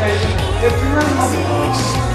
Wasted education.